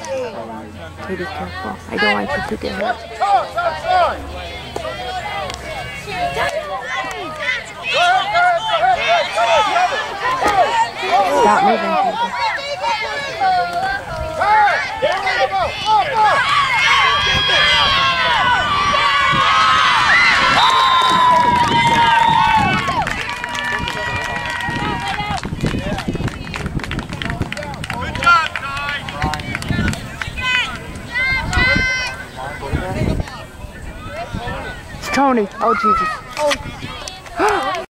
Be careful. I don't want you to get hurt. Stop moving, people. Tony. Oh, Jesus.